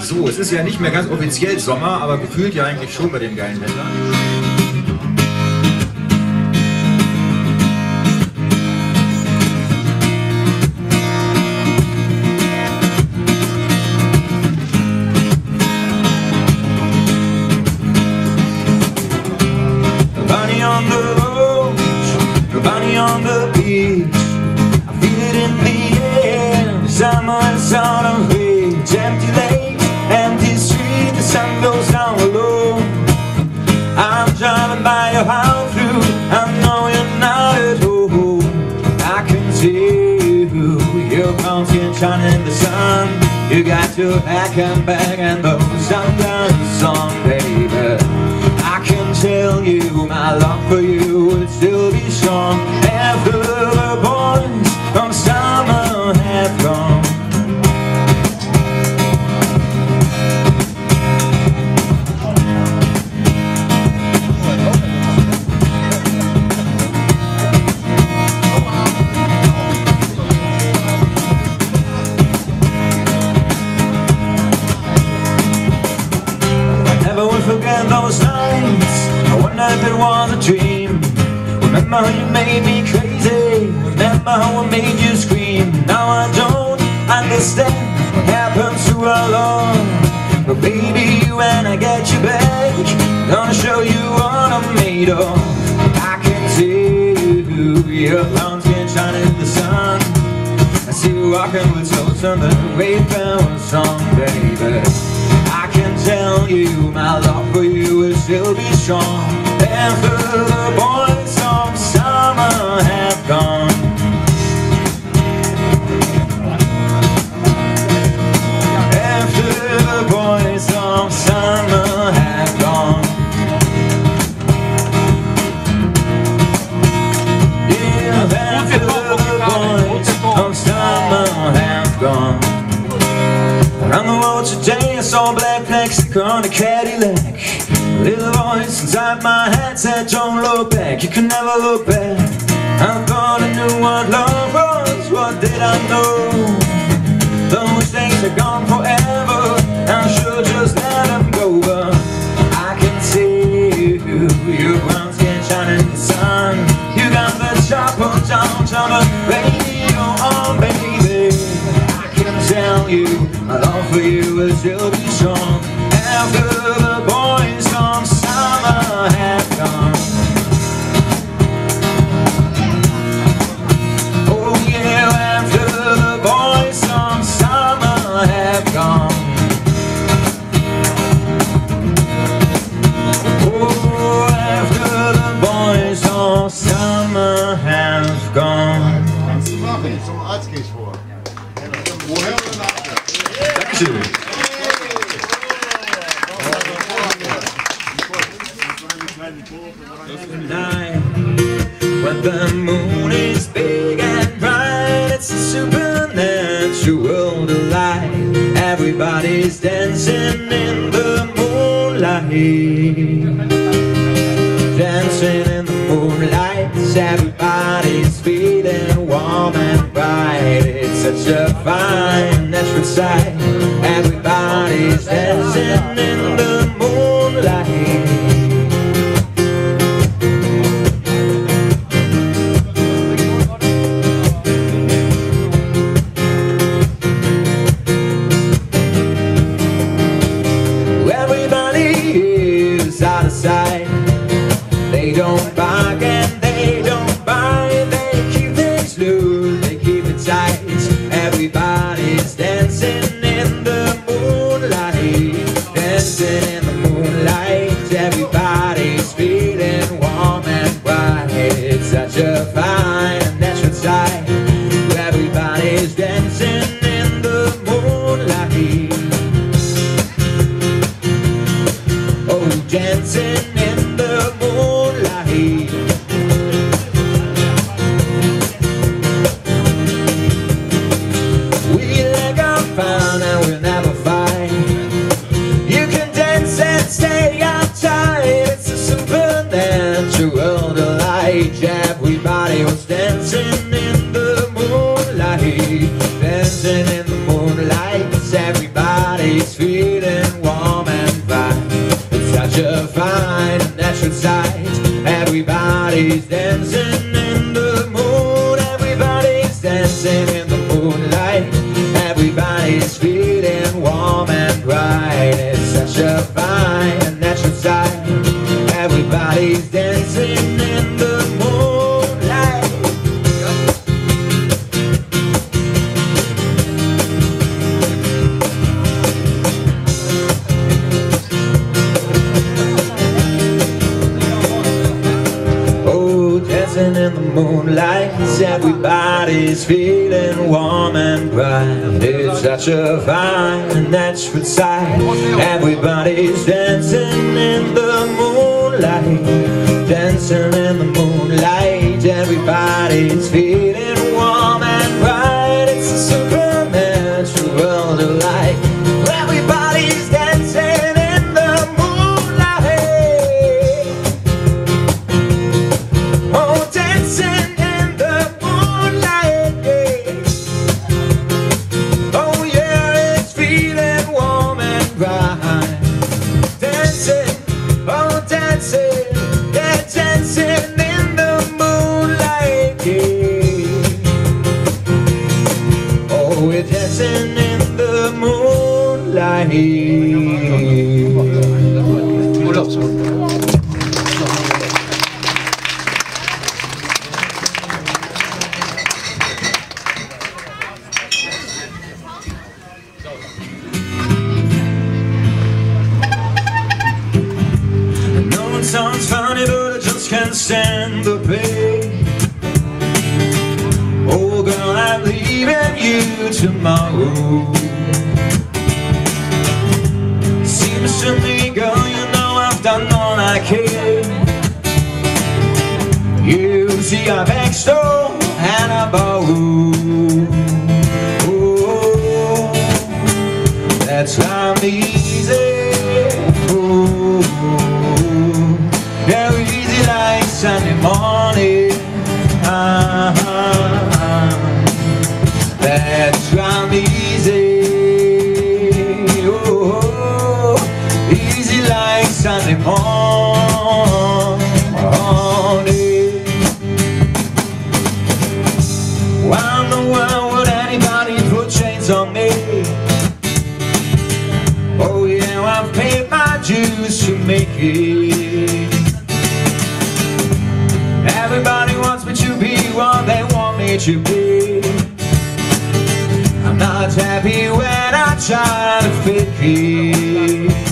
So, es ist ja nicht mehr ganz offiziell Sommer, aber gefühlt ja eigentlich schon bei dem geilen Wetter. do I come back and the to walking with some something we found someday But I can tell you my love for you will still be strong. After the boys of summer have gone. voice inside my head said, don't look back, you can never look back. I thought I knew what love was, what did I know? Those days are gone forever, I should just let them light. Everybody's dancing in the moonlight. Dancing in the moonlight. Everybody's feeling warm and bright. It's such a fine natural sight. Everybody's dancing in the right, it's such a fine such a fine and natural sight Everybody's dancing in the moonlight Dancing in the moonlight. Everybody's feeling Okay. be. I'm not happy when I try to fit in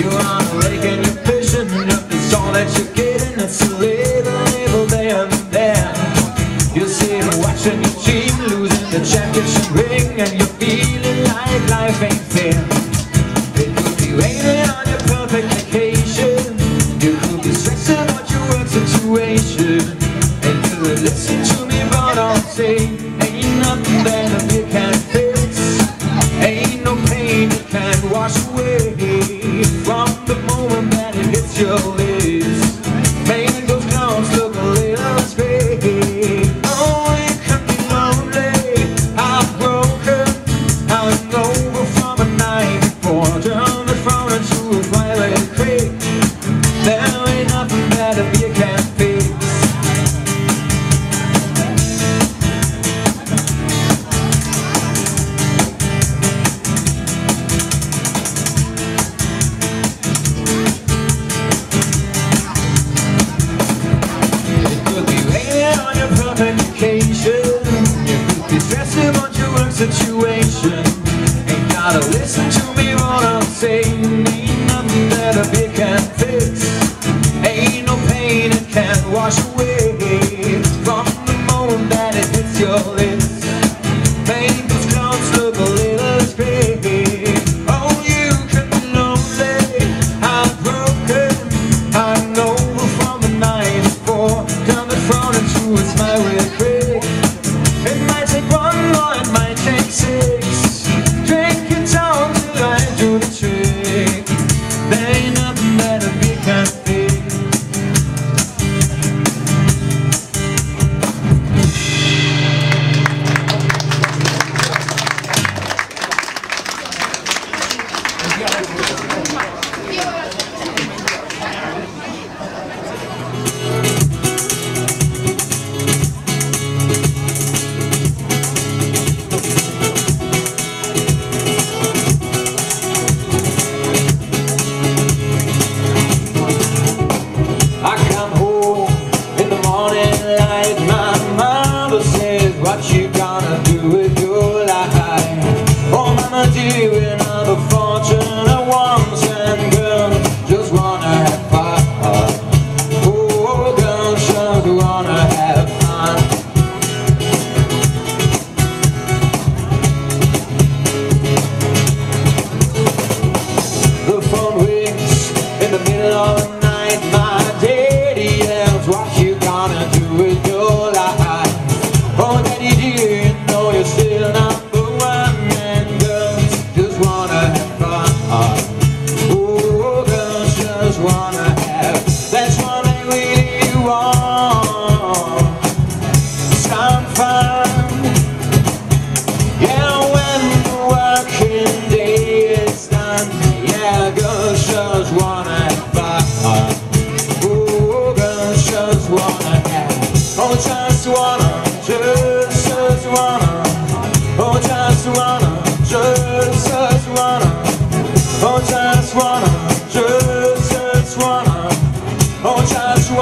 You are.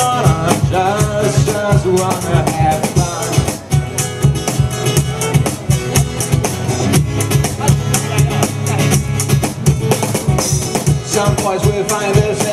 I just, just wanna have fun Some boys will find this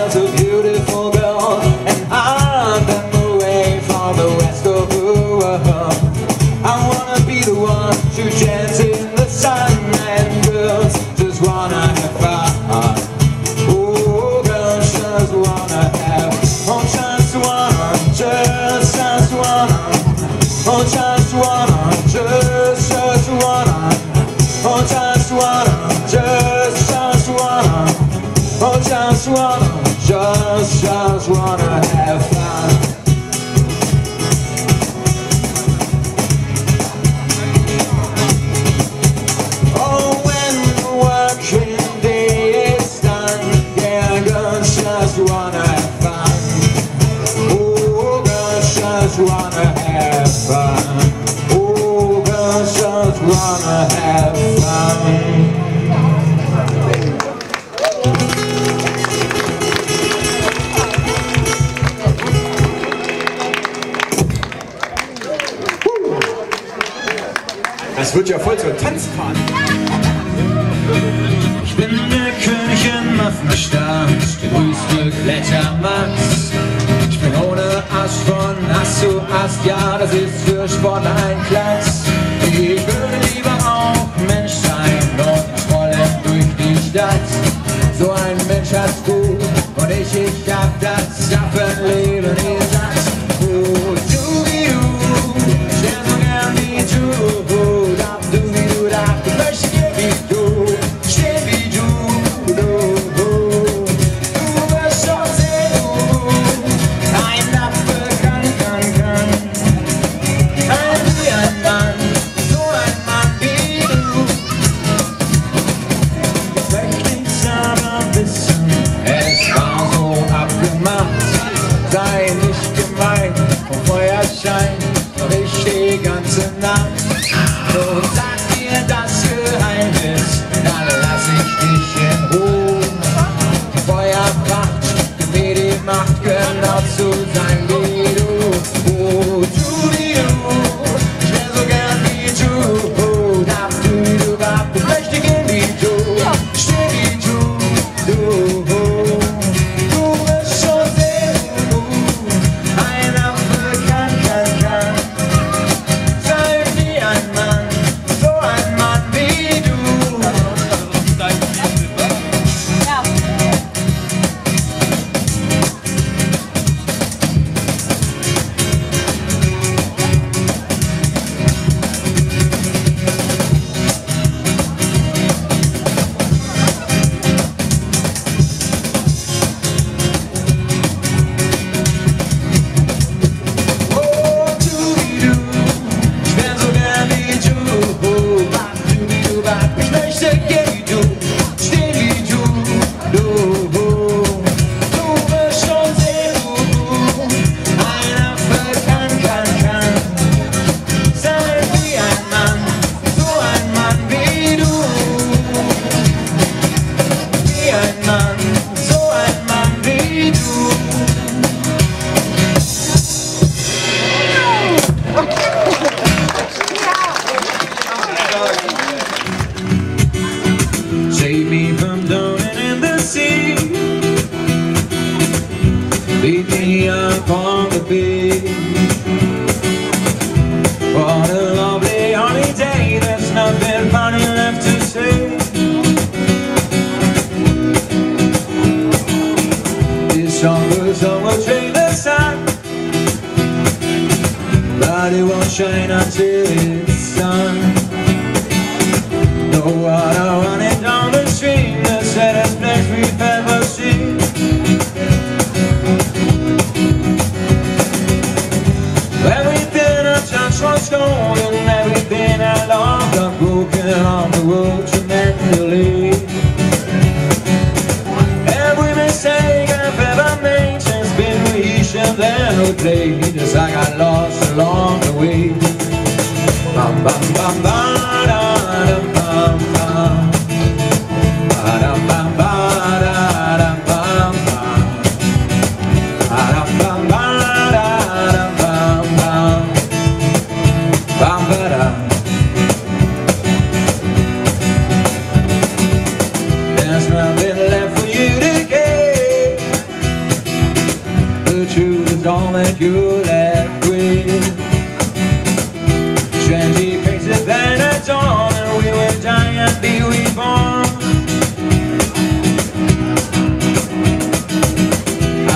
be reborn.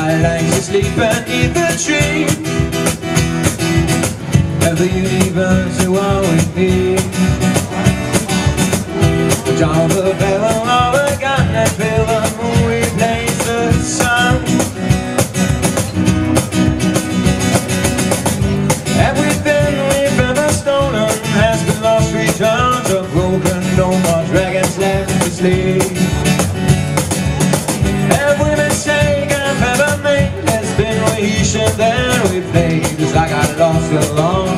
I like to sleep beneath the tree. Of the universe you are with there with babies I got lost along.